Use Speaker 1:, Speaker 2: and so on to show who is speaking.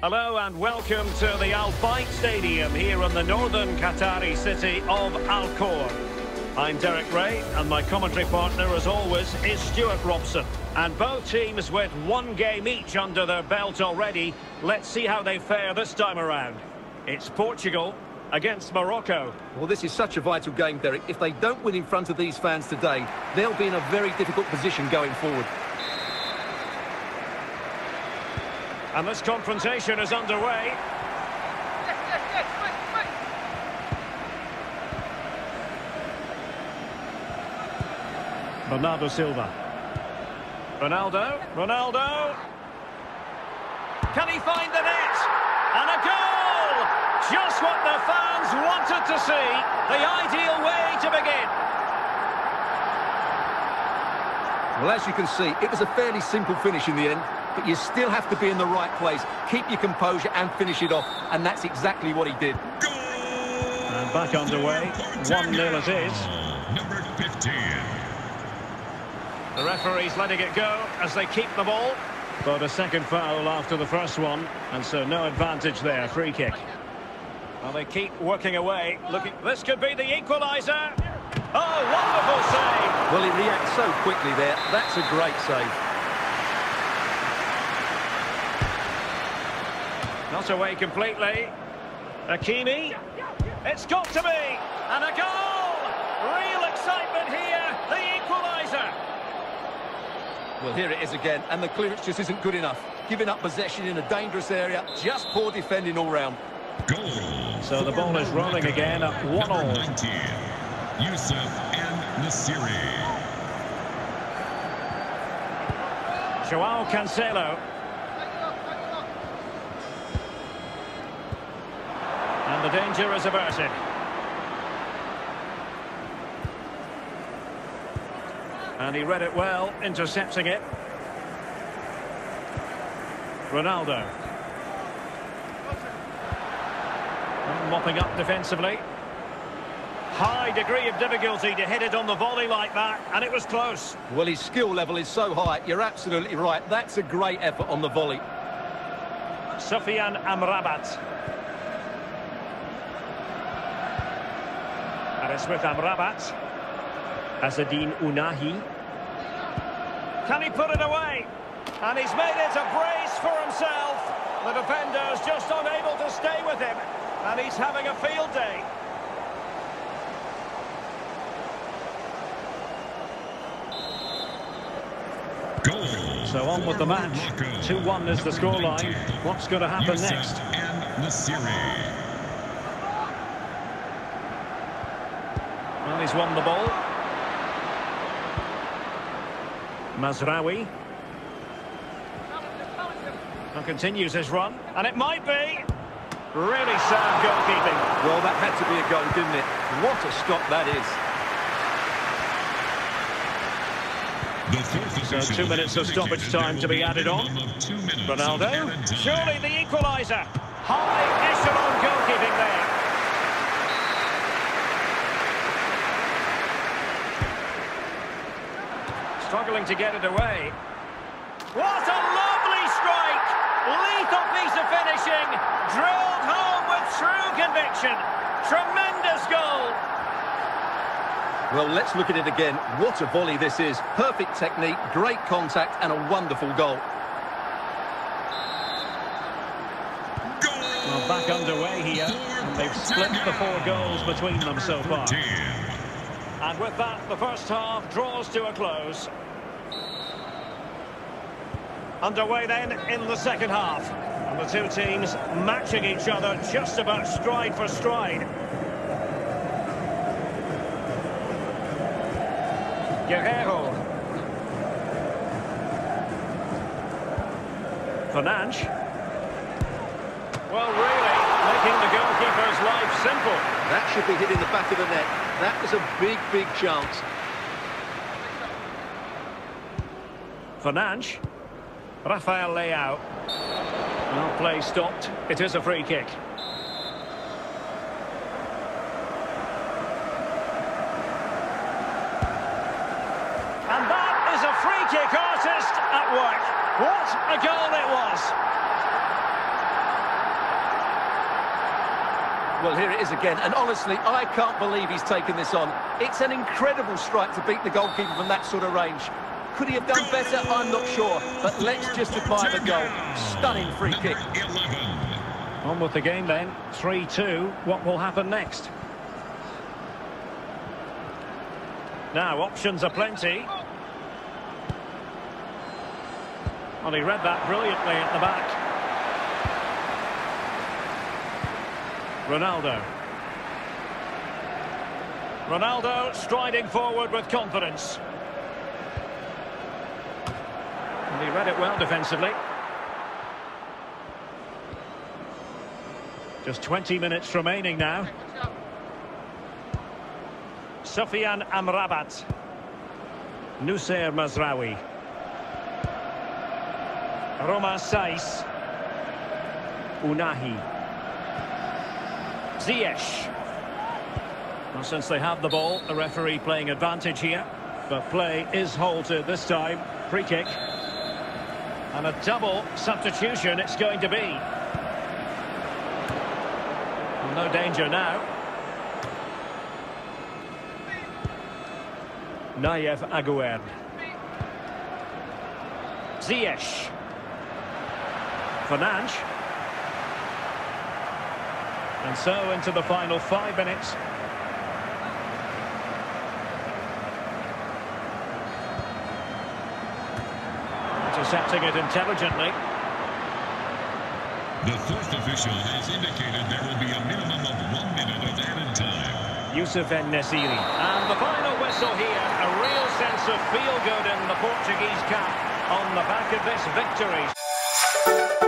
Speaker 1: Hello and welcome to the Al Bayt Stadium here in the northern Qatari city of Al Khor. I'm Derek Rae and my commentary partner as always is Stuart Robson. And both teams with one game each under their belt already. Let's see how they fare this time around. It's Portugal against Morocco.
Speaker 2: Well, this is such a vital game, Derek. If they don't win in front of these fans today, they'll be in a very difficult position going forward.
Speaker 1: And this confrontation is underway. Bernardo Silva. Ronaldo. Ronaldo. Can he find the net? And a goal! Just what the fans wanted to see. The ideal way to begin.
Speaker 2: Well, as you can see, it was a fairly simple finish in the end but you still have to be in the right place. Keep your composure and finish it off, and that's exactly what he did.
Speaker 1: And back underway, 1-0 it is. Number 15. The referee's letting it go as they keep the ball. But a second foul after the first one, and so no advantage there, free kick. Well, they keep working away. Looking, This could be the equaliser. Oh, wonderful save!
Speaker 2: Well, he reacts so quickly there. That's a great save.
Speaker 1: Not away completely. Hakimi. It's got to be. And a goal! Real excitement here. The equaliser.
Speaker 2: Well, here it is again. And the clearance just isn't good enough. Giving up possession in a dangerous area. Just poor defending all round.
Speaker 1: Goal. So the ball is rolling again at 1-0. Yusuf and Nasiri. Joao Cancelo. The danger is averted. And he read it well, intercepting it. Ronaldo. mopping up defensively. High degree of difficulty to hit it on the volley like that, and it was close.
Speaker 2: Well, his skill level is so high, you're absolutely right. That's a great effort on the volley.
Speaker 1: Sofyan Amrabat. It's with Amrabat. Azzedine Ounahi. Can he put it away? And he's made it a brace for himself. The defender's just unable to stay with him. And he's having a field day. So on with the match. 2-1 is the scoreline. What's going to happen next? Well, he's won the ball. Mazraoui. And continues his run. And it might be. Really sound goalkeeping.
Speaker 2: Well, that had to be a goal, didn't it? What a stop that
Speaker 1: is. So two minutes of stoppage time to be added on. Ronaldo. Surely the equaliser. High echelon goalkeeping there. Struggling to get it away. What a lovely strike! Lethal piece of finishing, drilled home with true conviction. Tremendous goal.
Speaker 2: Well, let's look at it again. What a volley this is. Perfect technique, great contact, and a wonderful goal.
Speaker 1: Well, back underway here. And They've split the four goals between them so far. And with that, the first half draws to a close. Underway then in the second half. And the two teams matching each other just about stride for stride. Guerreiro. Fernandes. Well, really, making the goalkeeper's life simple.
Speaker 2: That should be hitting the back of the net. That was a big, big chance.
Speaker 1: Fernandes. Rafael Leao. Well, play stopped. It is a free kick. And that is a free kick artist at work. What a goal it was!
Speaker 2: Well, here it is again, and honestly, I can't believe he's taken this on. It's an incredible strike to beat the goalkeeper from that sort of range. Could he have done better? I'm not sure, but let's just admire the goal. Stunning free kick.
Speaker 1: On with the game then, 3-2. What will happen next? Now, options are plenty. Well, he read that brilliantly at the back. Ronaldo. Ronaldo striding forward with confidence. And he read it well defensively. Just 20 minutes remaining now. Sofyan Amrabat. Noussair Mazraoui. Romain Saiss. Ounahi. Ziyech. Well, since they have the ball, the referee playing advantage here. But play is halted this time. Free kick. And a double substitution it's going to be. Well, no danger now. Nayef Aguerd. Ziyech. Fernandes. And so into the final five minutes. Intercepting it intelligently.
Speaker 3: The fourth official has indicated there will be a minimum of one minute of added time.
Speaker 1: Youssef En-Nesyri. And the final whistle here, a real sense of feel-good in the Portuguese camp on the back of this victory.